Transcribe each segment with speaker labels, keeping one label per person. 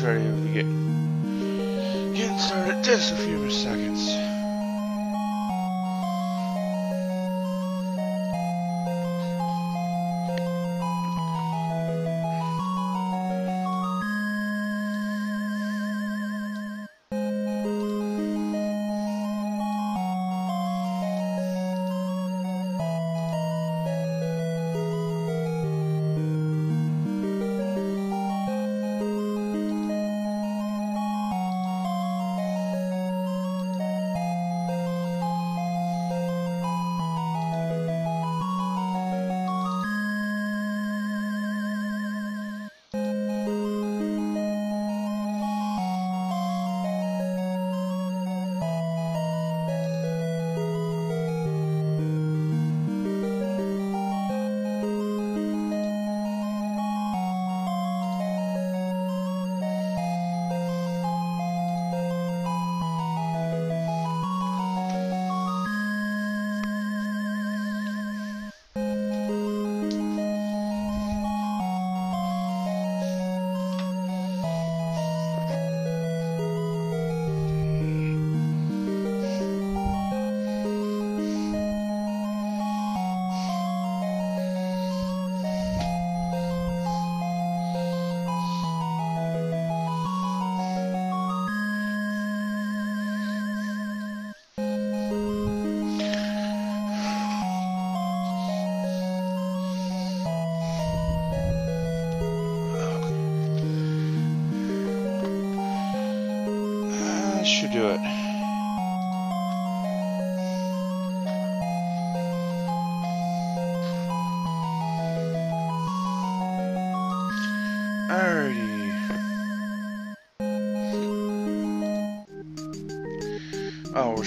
Speaker 1: Ready to get getting started. Just a few seconds.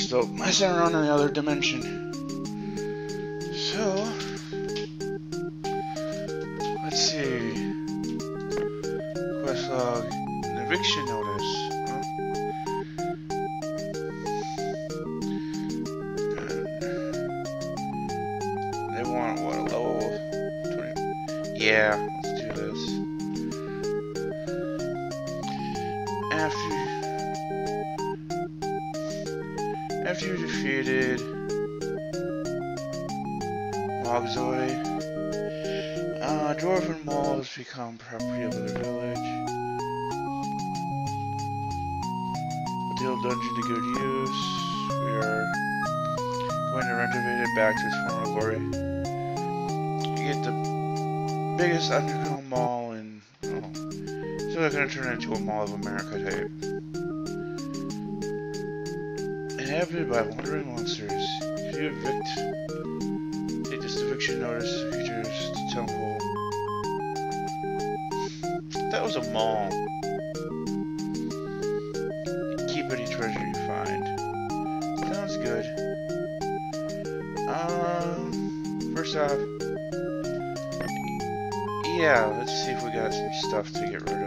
Speaker 1: Still messing around in the other dimension. So, let's see. Quest uh, log, an eviction notice. They want what a level 20. Yeah, let's do this. After after you defeated Mogzoid, uh, Dwarven walls become property of the village. Old dungeon to good use. We are going to renovate it back to its former glory. You get the biggest underground mall in. Oh, so they're going to turn it into a Mall of America type. By wandering monsters. If you evict, take this eviction notice. Features the temple. That was a mall. Keep any treasure you find. Sounds good. Um, first off, yeah, let's see if we got some stuff to get rid of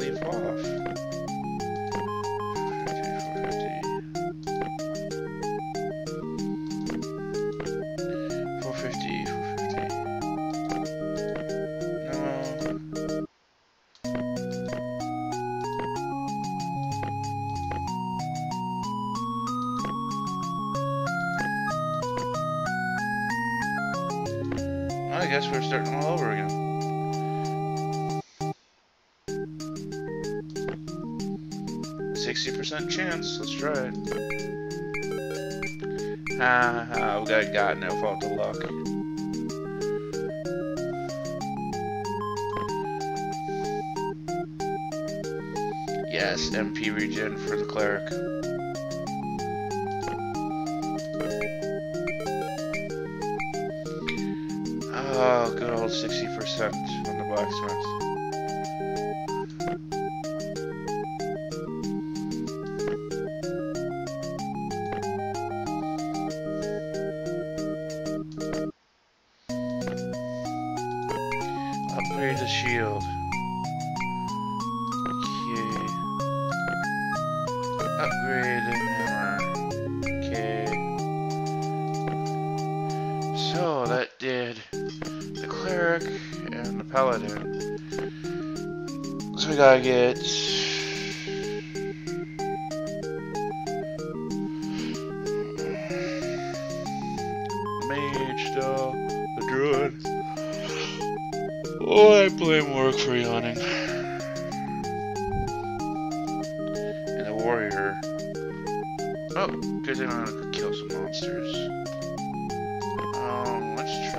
Speaker 1: leave off? 450, 450. 450, 450. No. I guess we're starting all over again. Percent chance. Let's try it. Ha ha, we got gotten it without the luck. Yes, MP regen for the cleric. Shield. Okay. Upgrade the hammer. Okay. So that did the cleric and the paladin. So we gotta get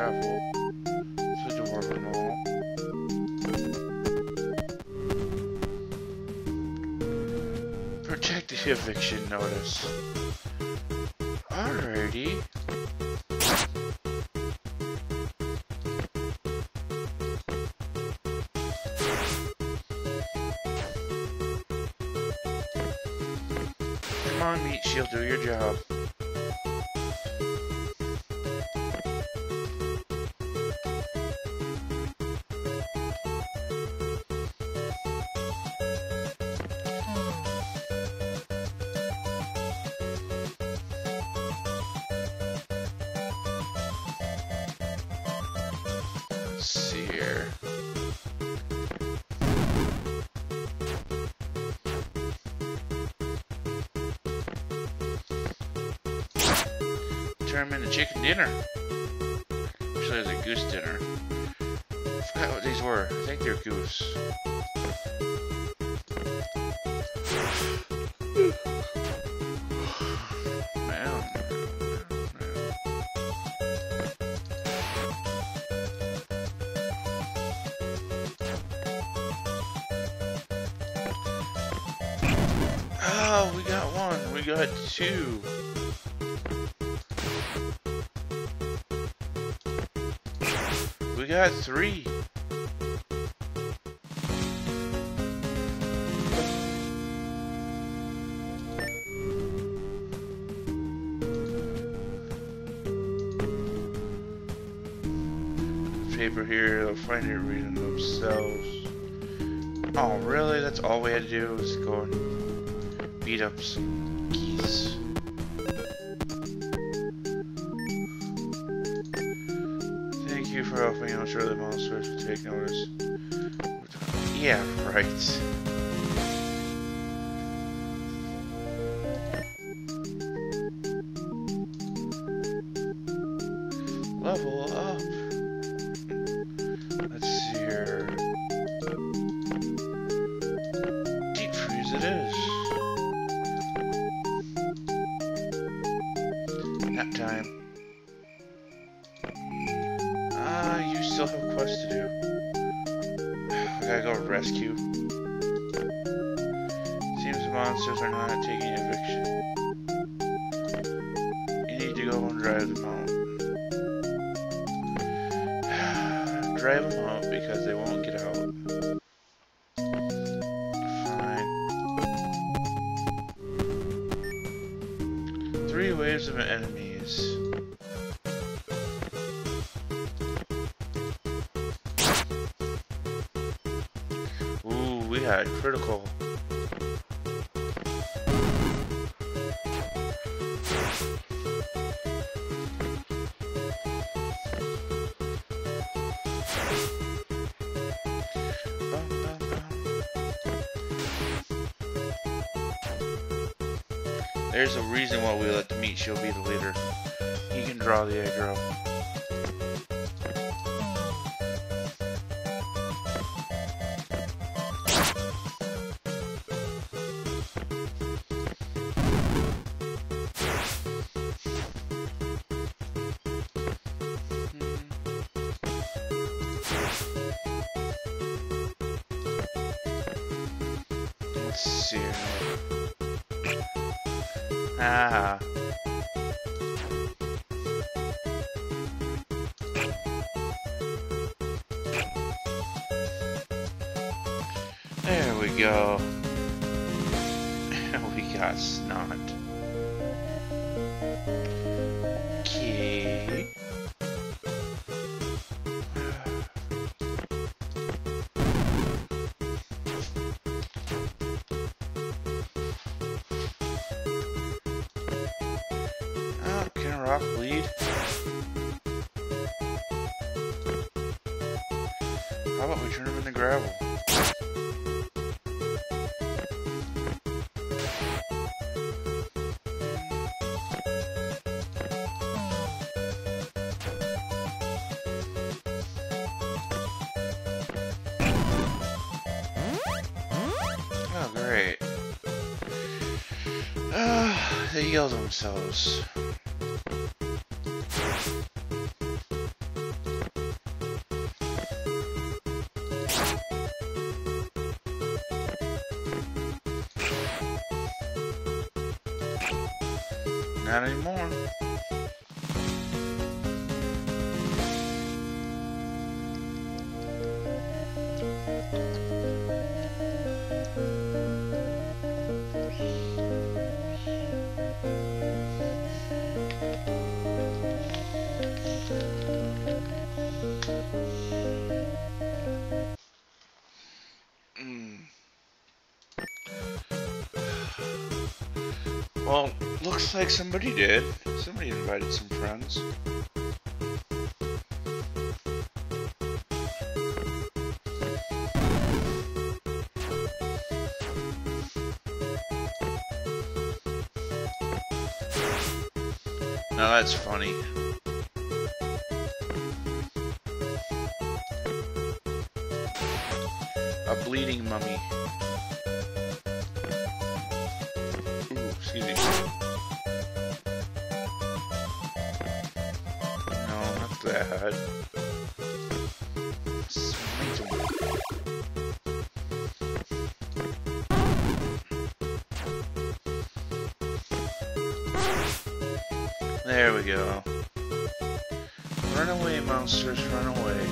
Speaker 1: travel to. Protect the eviction notice. Alrighty. Come on, Meat Shield, do your job. Dinner. Actually, there's a goose dinner. I forgot what these were. I think they're goose. Oh, we got one. We got two. Got three. Paper here, they'll find it reading themselves. Oh, really? That's all we had to do was go and beat up some geese. I'm sure the monsters will take notice. Yeah, right. She'll be the leader. You can draw the aggro. Hmm. Let's see. Ah. We go. we got snot. Kill themselves. Like somebody did. Somebody invited some friends. Now that's funny. A bleeding mummy. There we go. Run away, monsters, run away.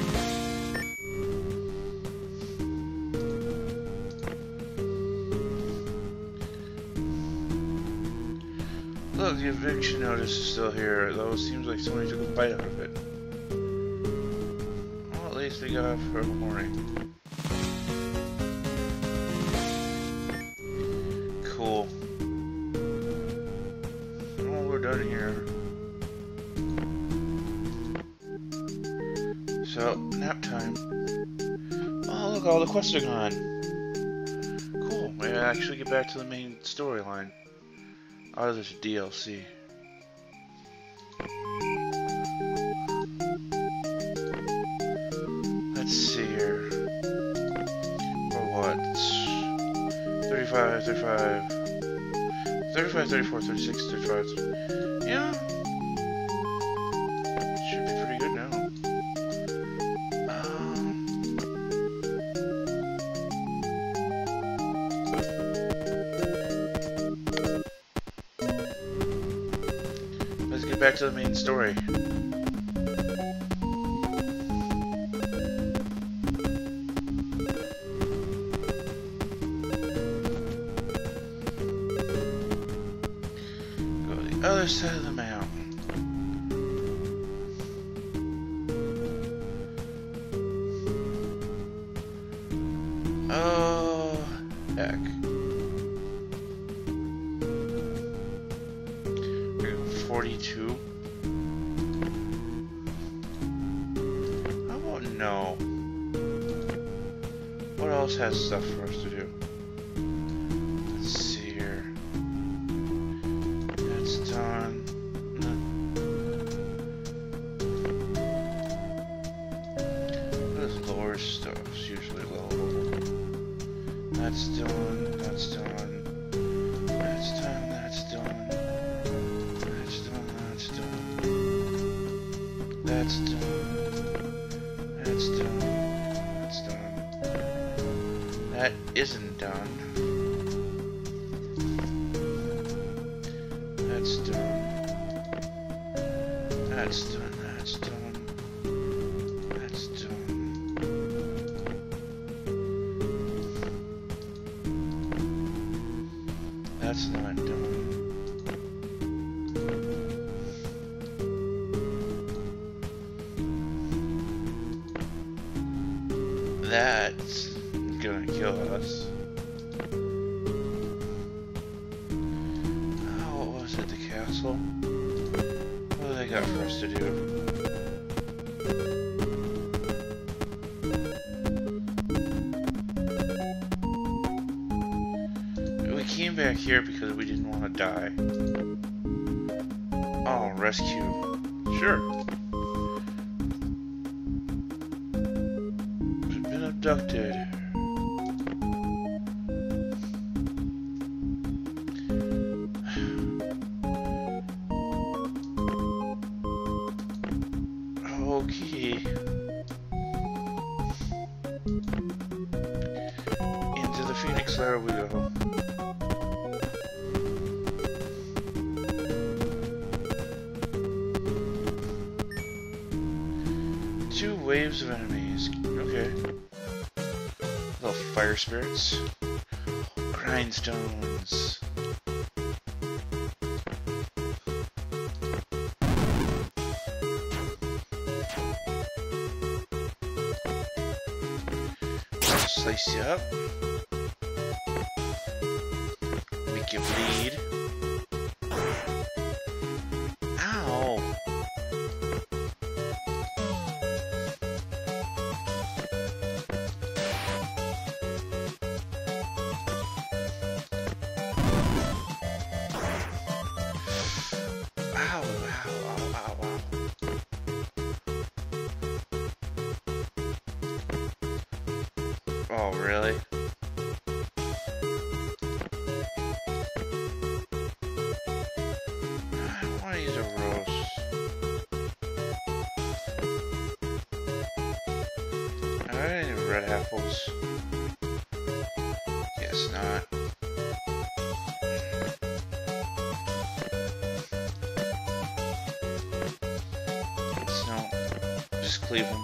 Speaker 1: Look, the eviction notice is still here, though it seems like somebody took a bite of it. Off for warning. Cool. Well, we're done here. So, nap time. Oh, look, all the quests are gone. Cool, we actually get back to the main storyline. Oh, of this DLC. 35, 35, 35, 34, 36, 35. Yeah. Should be pretty good now. Um, let's get back to the main story. Side came back here because we didn't want to die. Oh, rescue. Sure. We've been abducted. Grindstones. Them.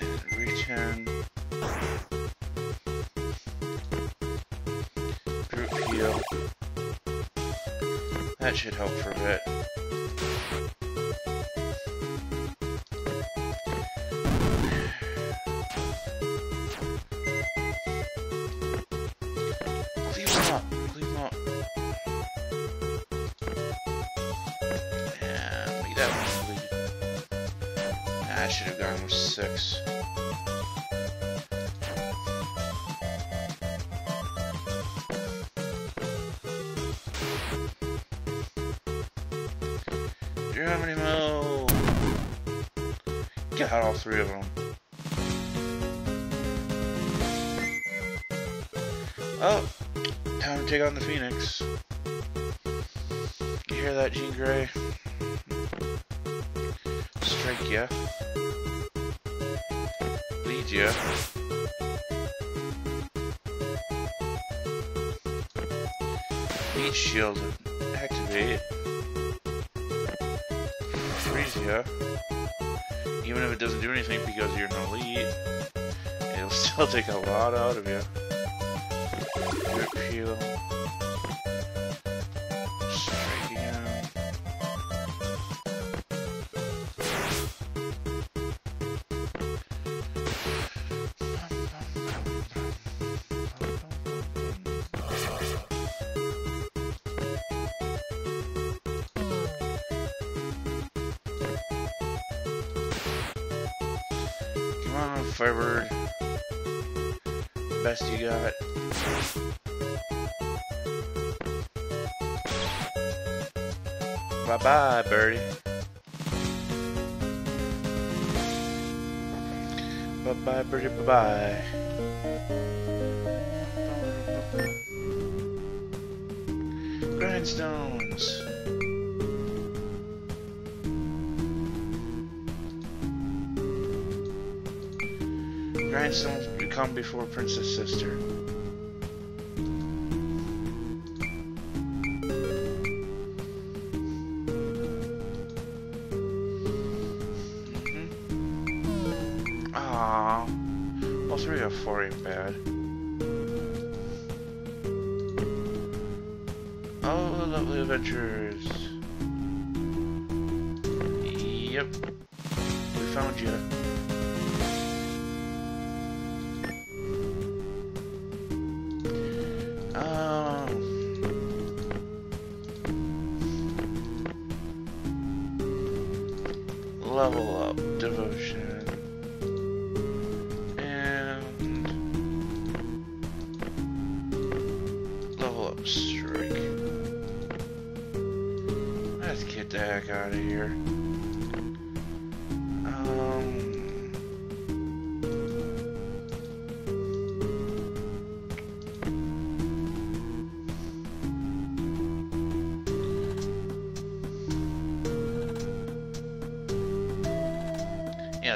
Speaker 1: And in. Group heal. That should help for a bit. All three of them. Oh, time to take on the Phoenix. You hear that, Jean Grey? Strike ya. Lead ya. Meat shield activate. Freeze ya. Even if it doesn't do anything because you're no lead, it'll still take a lot out of you. Rip heal. Bye bye, birdie. Bye bye, birdie. Bye bye. Grindstones. Grindstones come before Princess Sister. Lovely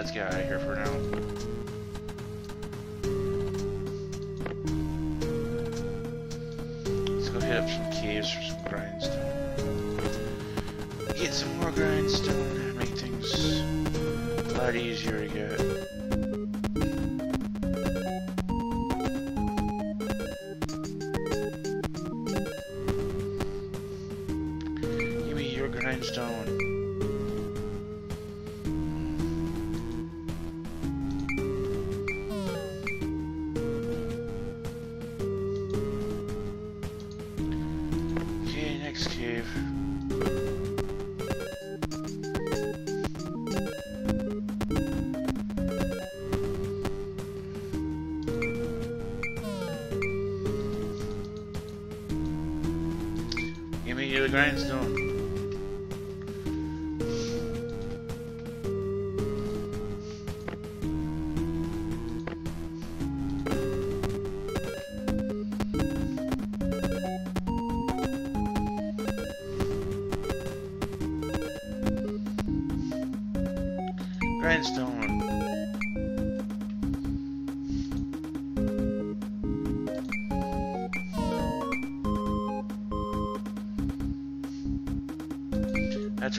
Speaker 1: let's get out of here for now. Let's go hit up some caves for some grindstone. Get some more grindstone, make things a lot easier to get. Give me your grindstone. grindstone. Grindstone.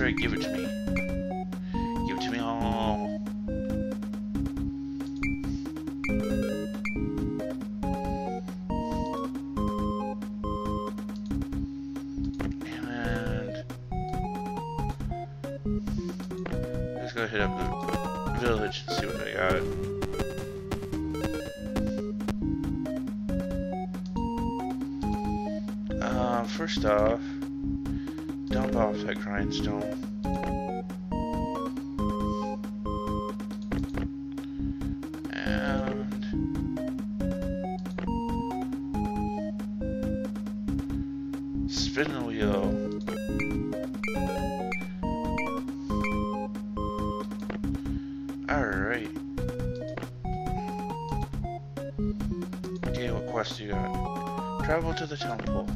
Speaker 1: Right, give it to me. Okay, what quest you got? Travel to the temple.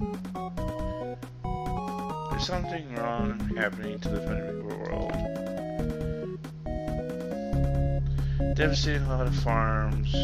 Speaker 1: There's something wrong happening to the Fenrir world. Devastating a lot of farms.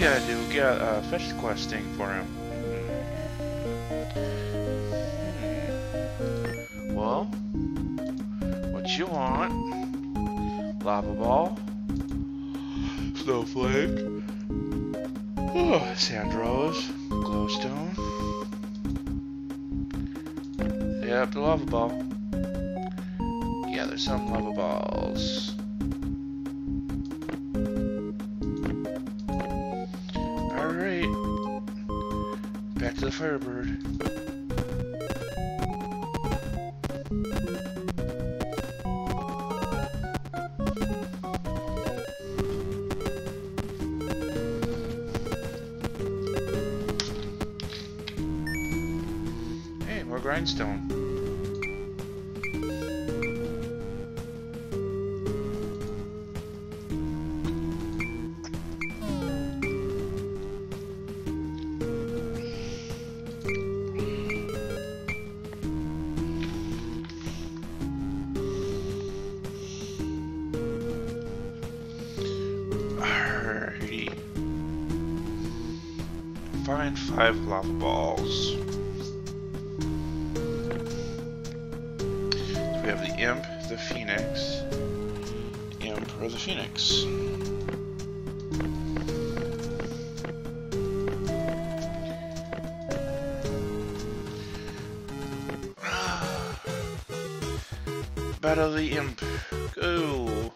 Speaker 1: Gotta do. We got uh, fetch questing for him. Hmm. Well, what you want? Lava ball, snowflake, oh, sandrose, glowstone. Yep, the lava ball. Yeah, there's some lava balls. Grindstone. Alrighty. Find five lava balls. Battle the imp. Go.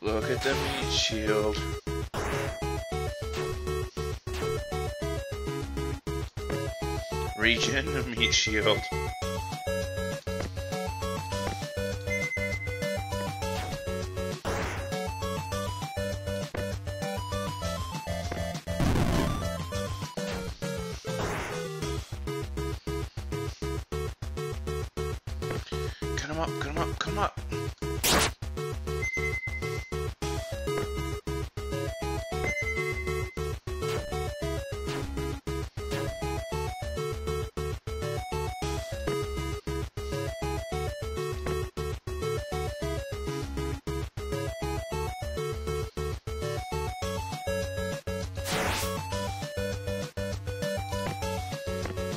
Speaker 1: Look at the meat shield. Regen the meat shield.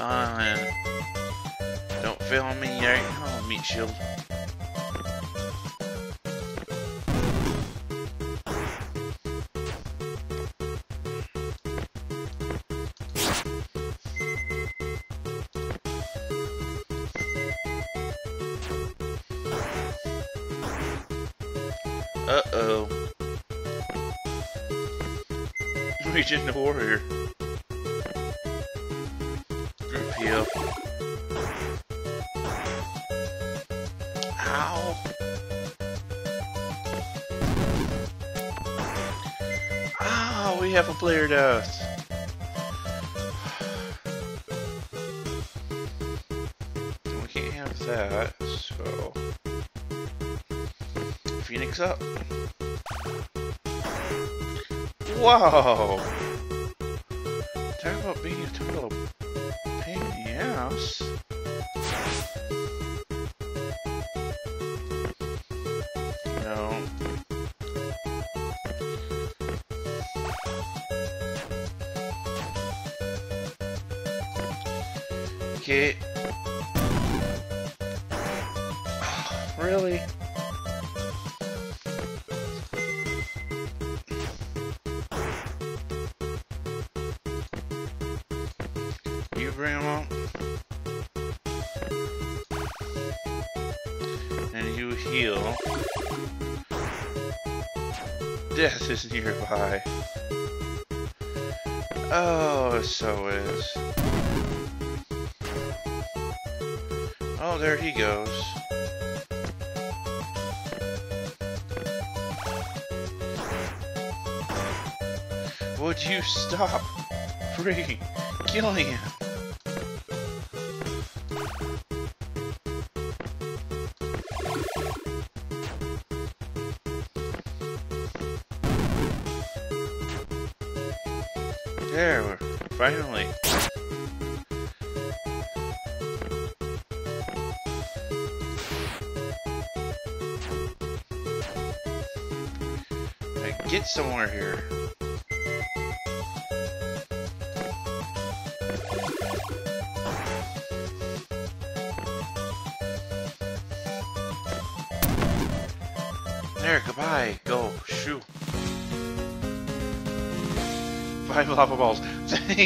Speaker 1: Fine. Don't fail on me, right? Oh, meat shield. Uh-oh. The warrior. Player death. We can't have that, so... Phoenix up. Whoa! Oh, so is. Oh, there he goes. Would you stop freaking killing him? Finally. I get somewhere here. There, goodbye. Go, shoot. Five lava balls. Get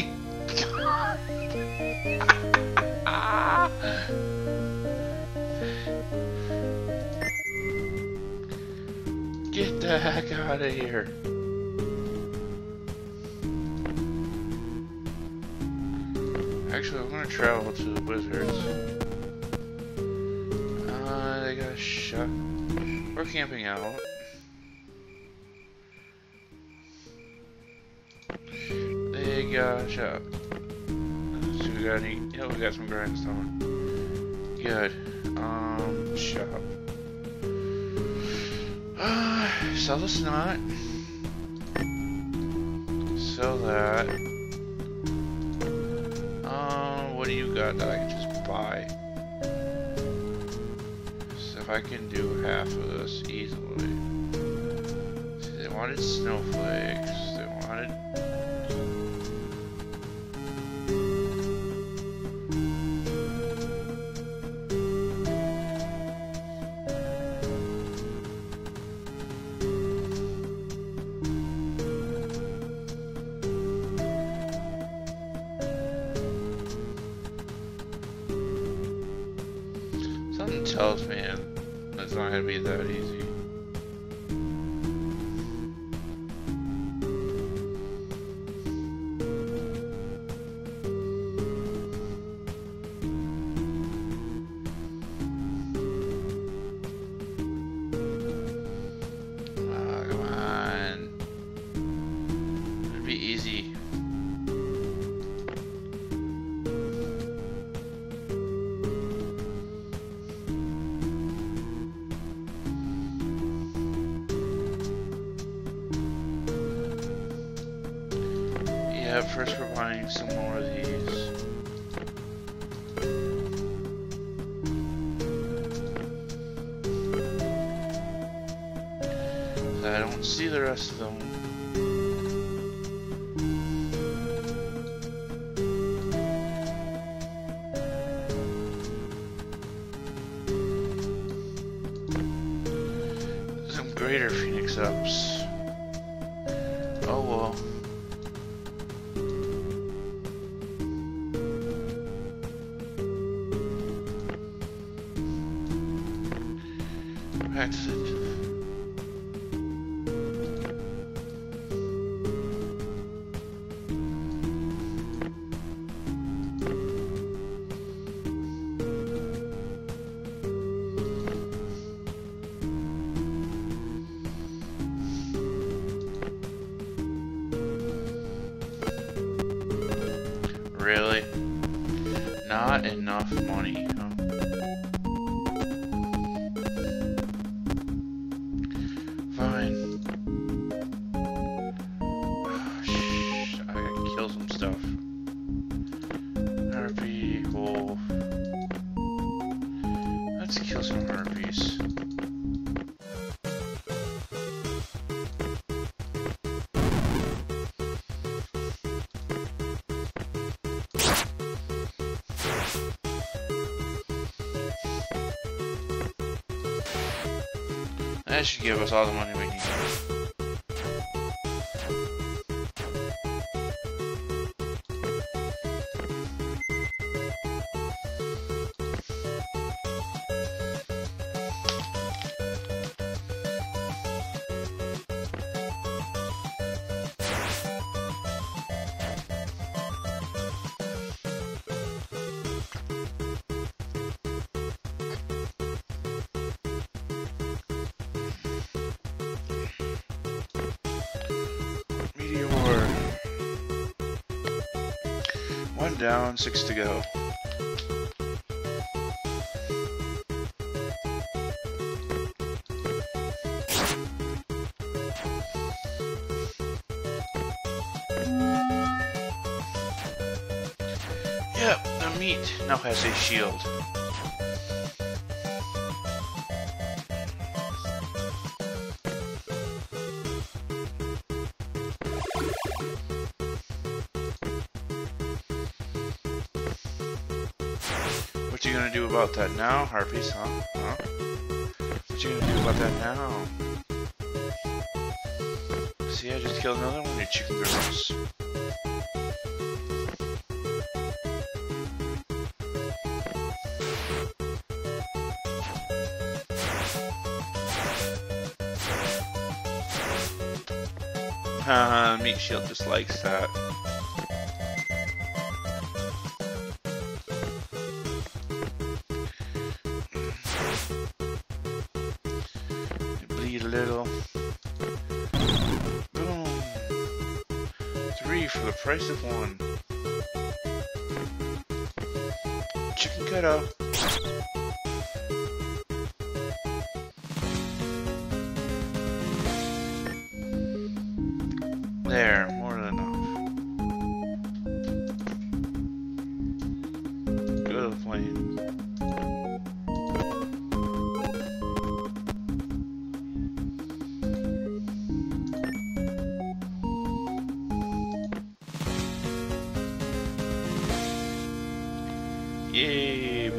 Speaker 1: the heck out of here. Actually, I'm gonna travel to the wizards. Uh, they got shot. We're camping out. Got some grindstone. Good. Um, shop. Sell the snot. Sell that. Um, what do you got that I can just buy? So if I can do half of this easily. See, they wanted snowflakes. They wanted some more of these. I don't see the rest of them. Some greater Phoenix ups. Enough money. Give us all the money down, six to go. Yep, the meat now has a shield. What you gonna do about that now, Harpies, huh? huh? What you gonna do about that now? See, I just killed another one of your chicken girls. Uh, Meat Shield just likes that.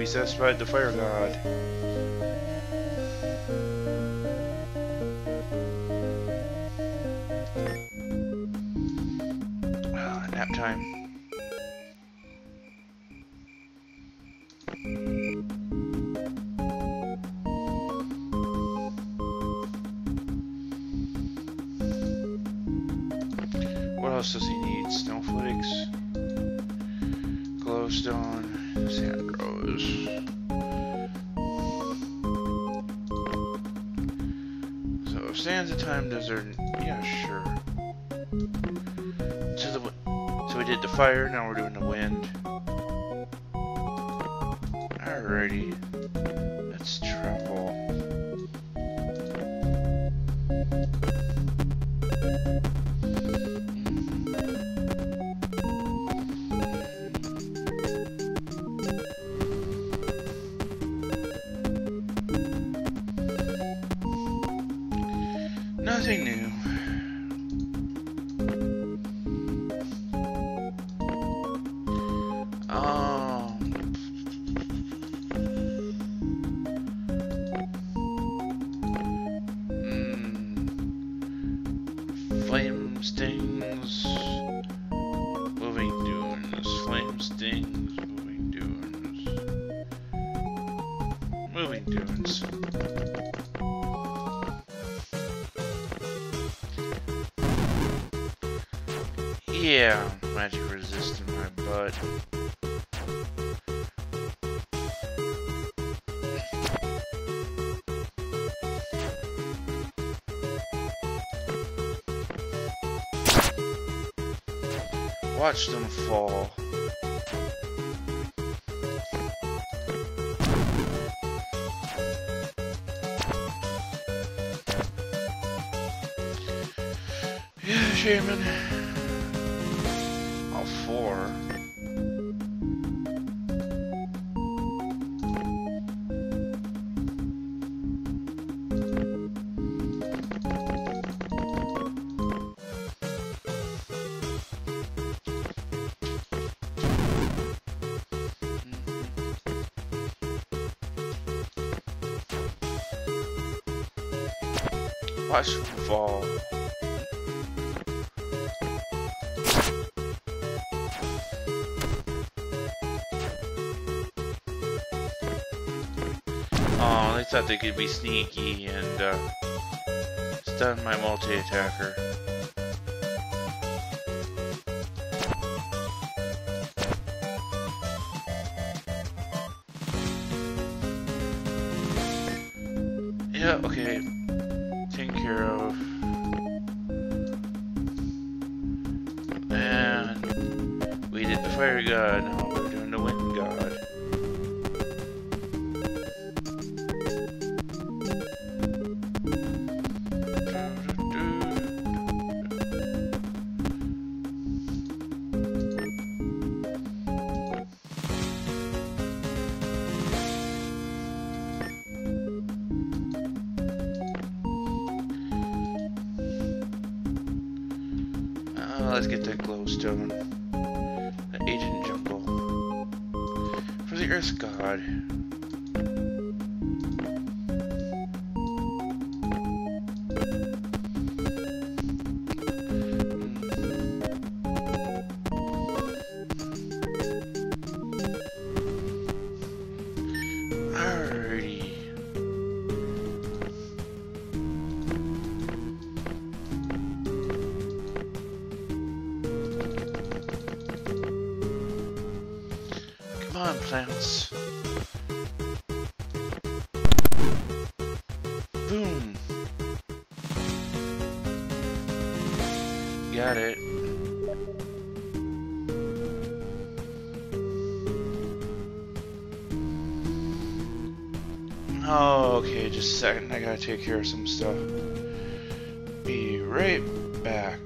Speaker 1: Jesus, ride the fire god. So, sands of time desert. Yeah, sure. So, the, so we did the fire, now we're doing the wind. Alrighty. watched watch fall. Oh, they thought they could be sneaky and uh, stun my multi-attacker. Oh, okay, just a second. I gotta take care of some stuff. Be right back.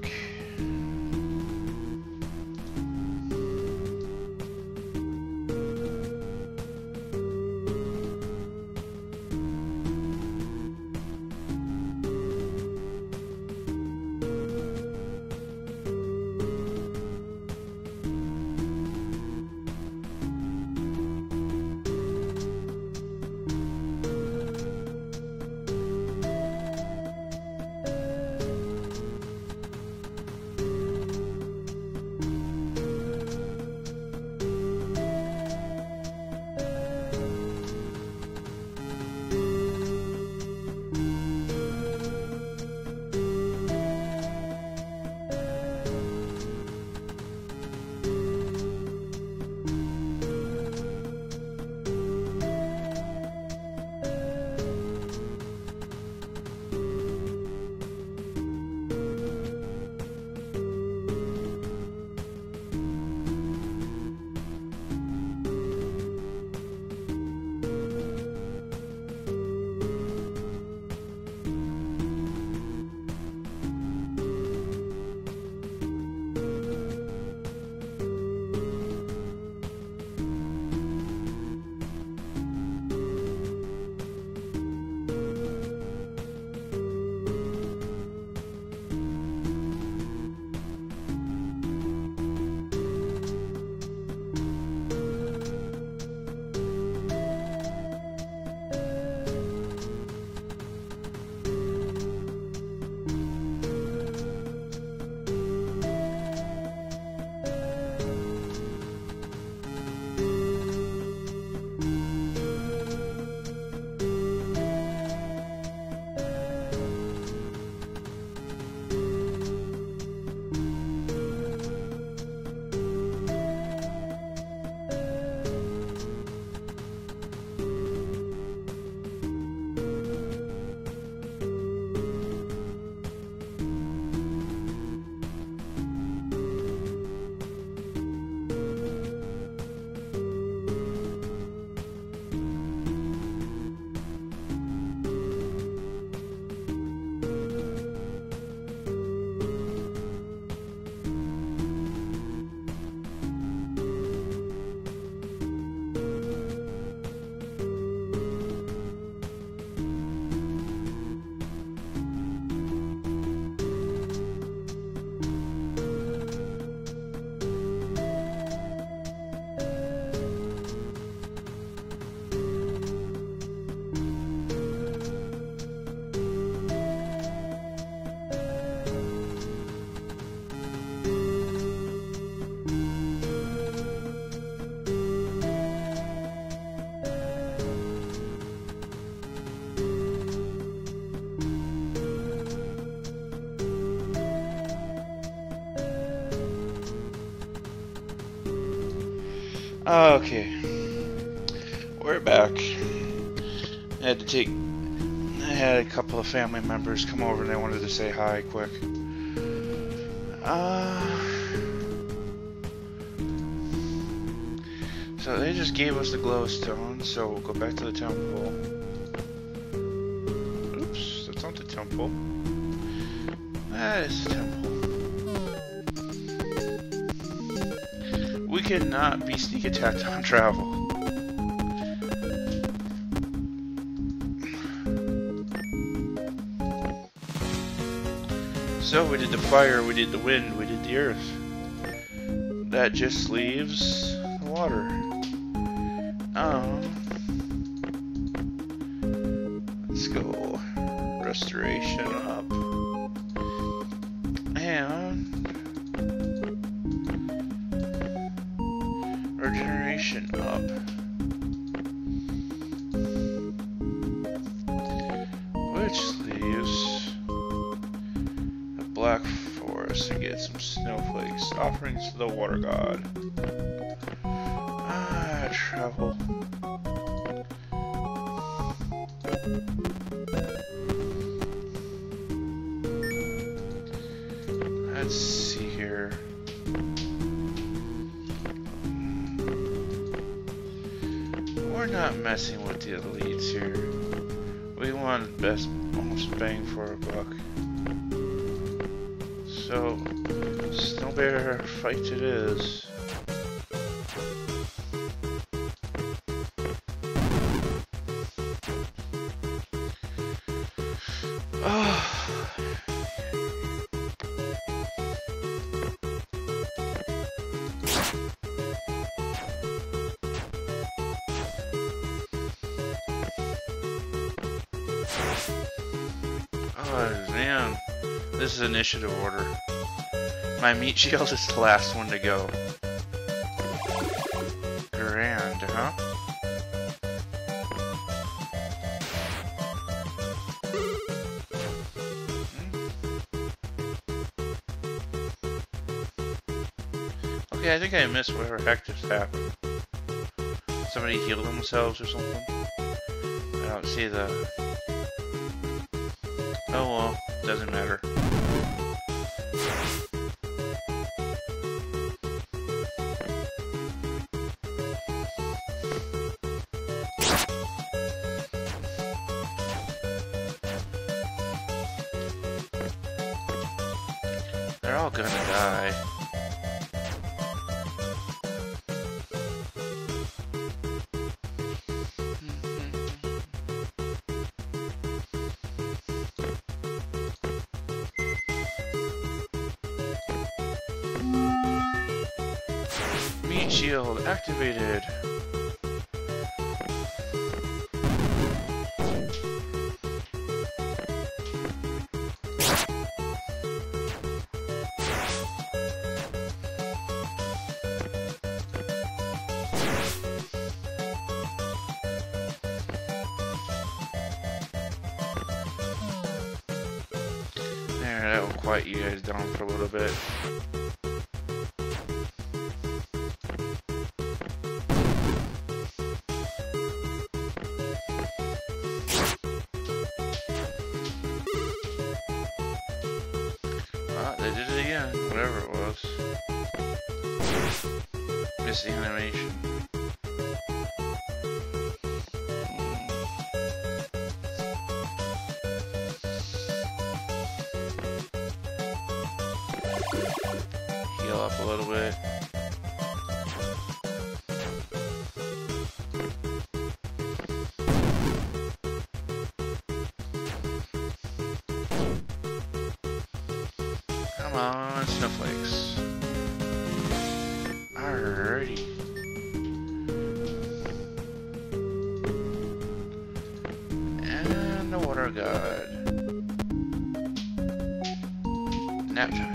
Speaker 1: Okay. We're back. I had to take... I had a couple of family members come over and they wanted to say hi quick. Uh... So they just gave us the glowstone, so we'll go back to the temple. Oops, that's not the temple. That is the temple. Cannot be sneak attacked on travel. So we did the fire, we did the wind, we did the earth. That just leaves the water. Offerings to the water god. Ah, travel. Let's see here. We're not messing with the elites fight it is. Oh man, this is initiative order. My meat shield is the last one to go. Grand, huh? Hmm. Okay, I think I missed whatever heck just happened. Somebody healed themselves or something? I don't see the... Oh well, doesn't matter. Heal up a little bit. Come on, snowflakes. Alrighty. And the water god. Nap time.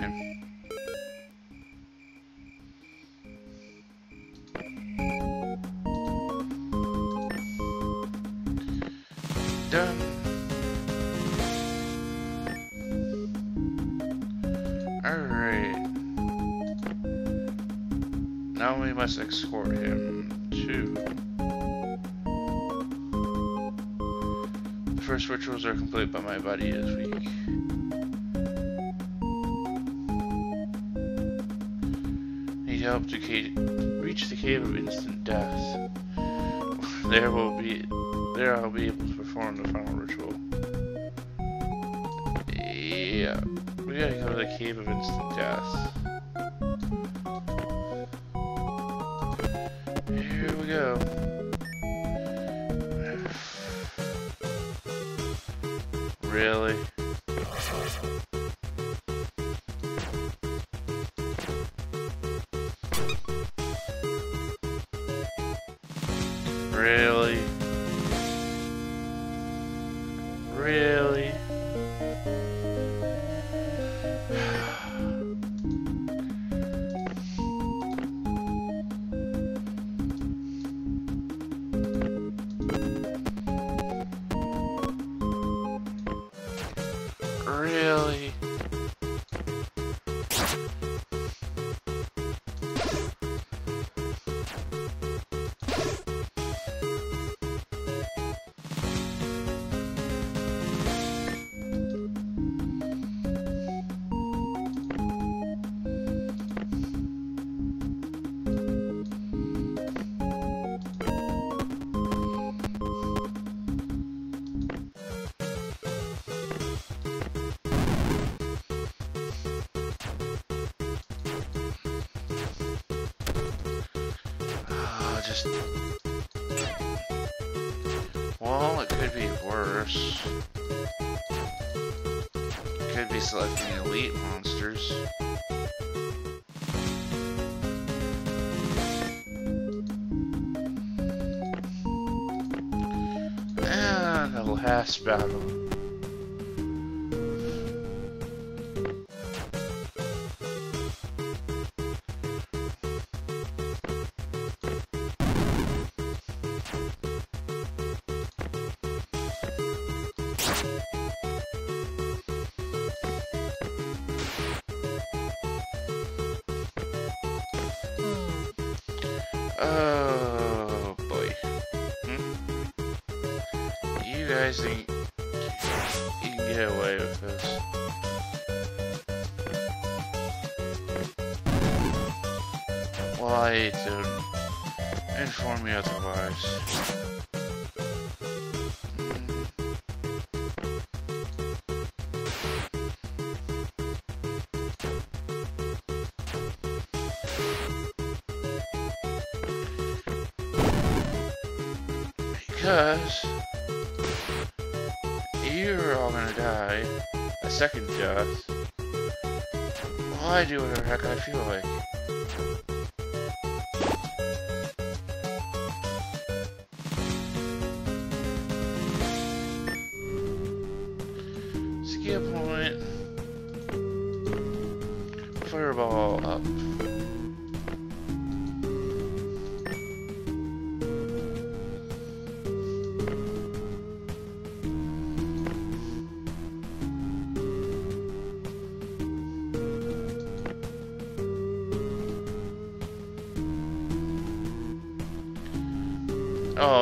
Speaker 1: First rituals are complete, but my body is weak. Need help to reach the cave of instant death. There will Really? Just... Well, it could be worse. Could be selecting elite monsters. And the last battle. Because you're all gonna die a second death. Well, I do whatever heck I feel like.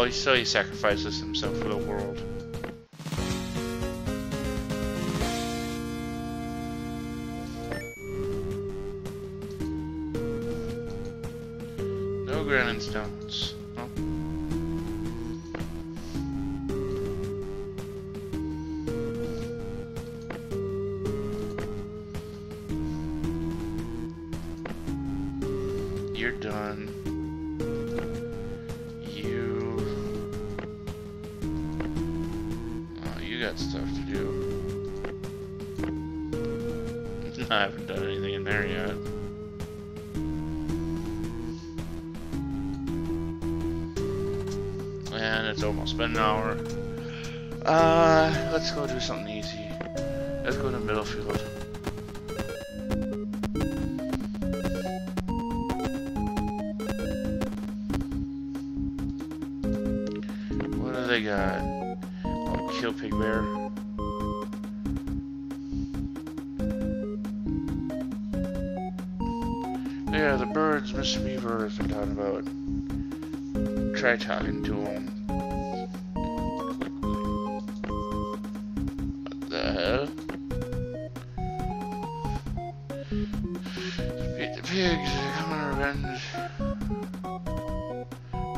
Speaker 1: Oh, so he sacrifices himself for the world. No granite stones. Yeah, the birds, Mr. Beaver has been talking about. Try talking to him. What the hell? Beat the pigs, they come on revenge.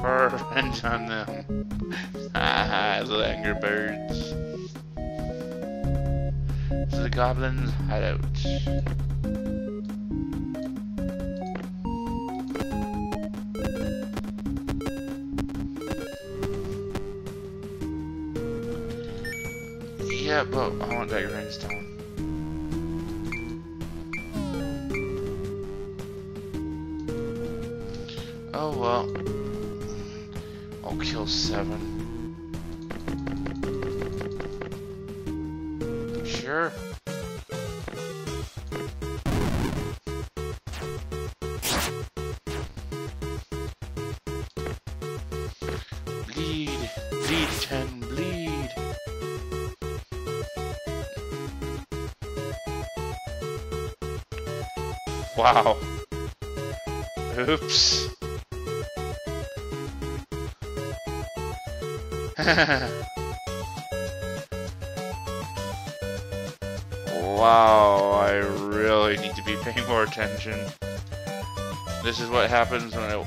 Speaker 1: Revenge on them. Ah, the angry birds. To the goblins hideout. But Wow. Oops. wow, I really need to be paying more attention. This is what happens when I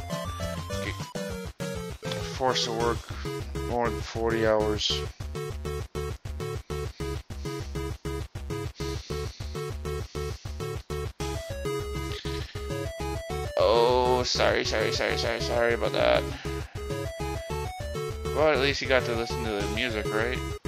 Speaker 1: get forced to work more than 40 hours. sorry, sorry, sorry, sorry, sorry about that. Well, at least you got to listen to the music, right?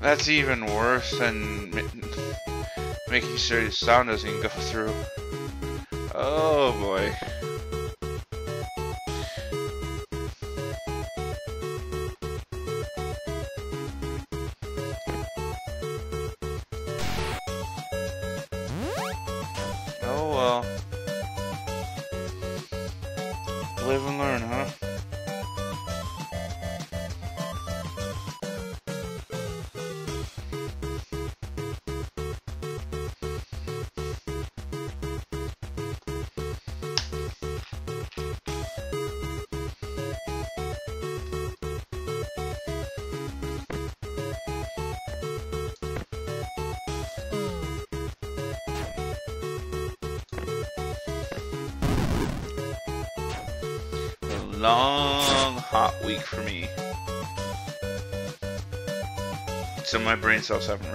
Speaker 1: That's even worse than making sure the sound doesn't go through. Oh boy. My brain cells haven't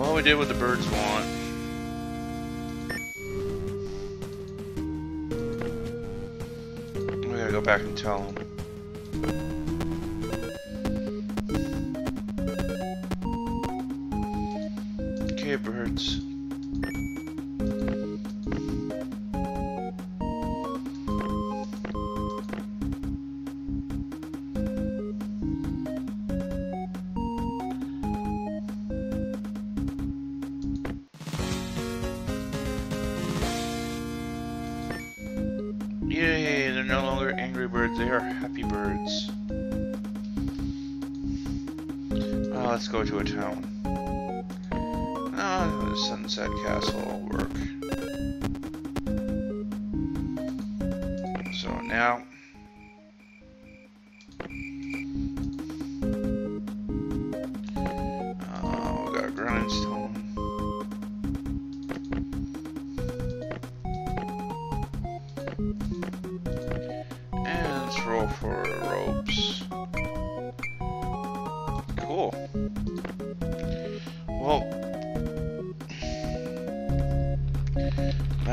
Speaker 1: Well, we did what the birds want. We gotta go back and tell them.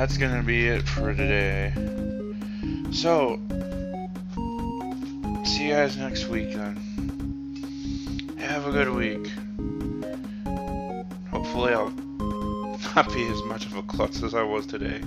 Speaker 1: That's gonna be it for today. So, see you guys next week then. Have a good week. Hopefully, I'll not be as much of a klutz as I was today.